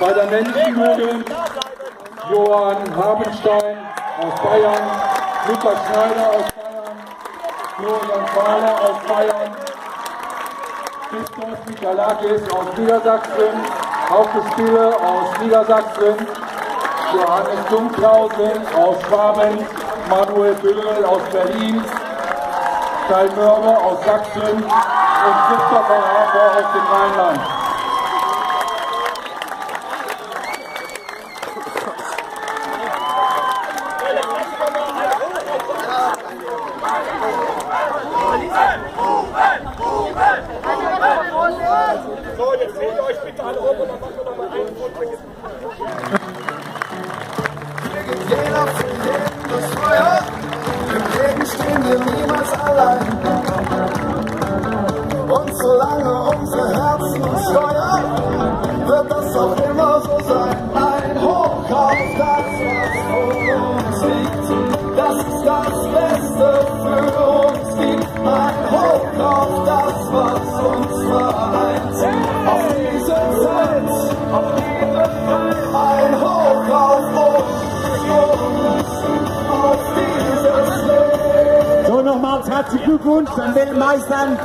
Bei der männlichen Jugend Johann Habenstein aus Bayern, Lukas Schneider aus Bayern, Florian Fahler aus Bayern, Christoph Michalakis aus Niedersachsen, Hauke Spille aus Niedersachsen, Johannes Dunklausen aus Schwaben, Manuel Böhl aus Berlin, Kai Mörber aus Sachsen und Christopher Hafer aus dem Rheinland. So, jetzt seht euch bitte alle um und dann machen wir noch mal einen Foto. Jeder für jeden das Feuer. Im Regen stehen wir niemals allein. Und solange unsere Herzen uns steuern, wird das auch So, nochmals herzlichen Glückwunsch an Weltmeistern.